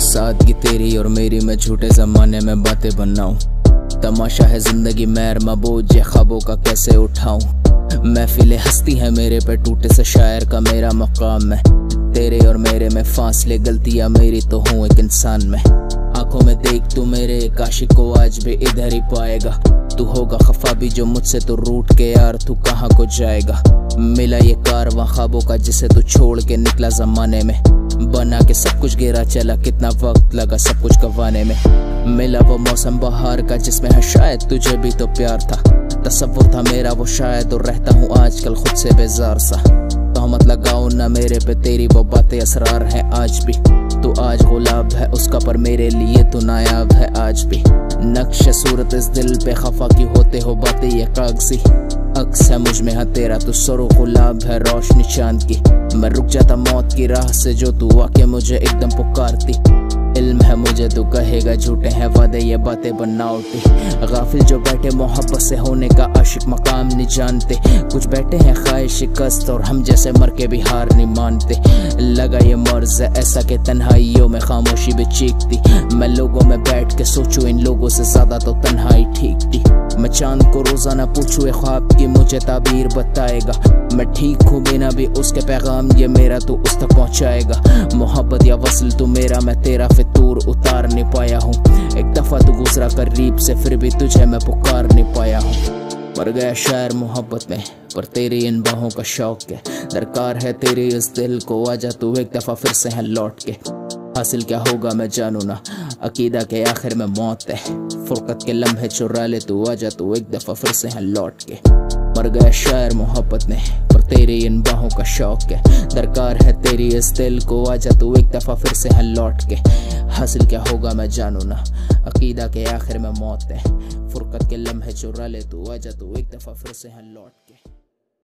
سادگی تیری اور میری میں جھوٹے زمانے میں باتیں بناؤں۔ تماشا ہے زندگی میر مبوج یہ خوابوں کا کیسے اٹھاؤں؟ محفل ہستی ہے میرے پہ، ٹوٹے سے شاعر کا میرا مقام ہے۔ تیرے اور میرے میں فاصلے، غلطیاں میری تو ہوں ایک انسان میں۔ آنکھوں میں دیکھ تو میرے ایک عاشق کو آج بھی ادھر ہی پائے گا۔ تو ہوگا خفا بھی جو مجھ سے تو روٹ کے یار، تو کہاں کو جائے گا؟ ملا یہ کارواں خوابوں کا، جسے تو چھوڑ کے نکلا زمانے میں۔ بنا کے سب کچھ گرا چلا، کتنا وقت لگا سب کچھ گوانے میں۔ ملا وہ موسم بہار کا، جس میں ہے شاید تجھے بھی تو پیار تھا۔ تصور تھا میرا وہ شاید اور رہتا ہوں آج کل خود سے بیزار سا۔ تہمت لگاؤ نہ میرے پہ، تیری وہ باتیں اسرار ہیں آج بھی۔ تو آج غلاب ہے اس کا، پر میرے لیے تو نایاب ہے آج بھی۔ نقش صورت اس دل پہ خفا کی ہوتے ہو باتیں یہ کاغذی۔ عکس ہے مجھ میں ہاں تیرا تو سر و غلاب ہے روشنی چاند کی میں رک جاتا موت کی راہ سے جو تو آ مجھے ایک دم پکارتی۔ علم ہے مجھے تو کہے گا جھوٹے ہیں، وعدے یہ باتیں بناوٹی۔ غافل جو بیٹھے، محبت سے ہونے کا عاشق مقام نہیں جانتے۔ کچھ بیٹھے ہیں خواہش شکست اور ہم جیسے مر کے بھی ہار نہیں مانتے۔ لگا یہ مرض ہے ایسا کہ تنہائیوں میں خاموشی بھی چیختی۔ میں لوگوں میں بیٹھ کے سوچوں، ان لوگوں سے زیادہ تو تنہائی ٹھیک۔ تھی چاند کو روزانہ پوچھوں خواب کی مجھے تعبیر بتائے گا۔ میں ٹھیک ہوں بنا بھی اس کے پیغام، یہ میرا تو اس تک پہنچائے گا۔ محبت یا وصل تو میرا، میں تیرا فطور اتار نہیں پایا ہوں۔ ایک دفعہ تو گزرا قریب سے، پھر بھی تجھے میں پکار نہیں پایا ہوں۔ مر گیا شاعر محبت میں، پر تیری ان باہوں کا شوق ہے۔ درکار ہے تیری اس دل کو آجا تو ایک دفعہ پھر سے ہیں لوٹ کے۔ حاصل کیا ہوگا میں جانوں نا؟ عقیدہ کے آخر میں موت ہے۔ فرقت کے لمحے چرا لے تو آجا تو ایک دفعہ پھر سے ہیں لوٹ کے۔ مر گیا شاعر محبت میں پر تیری ان باہوں کا شوق ہے۔ درکار ہے تیری اس دل کو آجا تو ایک دفعہ پھر سے ہیں لوٹ کے۔ حاصل کیا ہوگا میں جانوں نا؟ عقیدہ کے آخر میں موت ہے۔ فرقت کے لمحے چرا لے تو آجا تو ایک دفعہ پھر سے ہیں لوٹ کے۔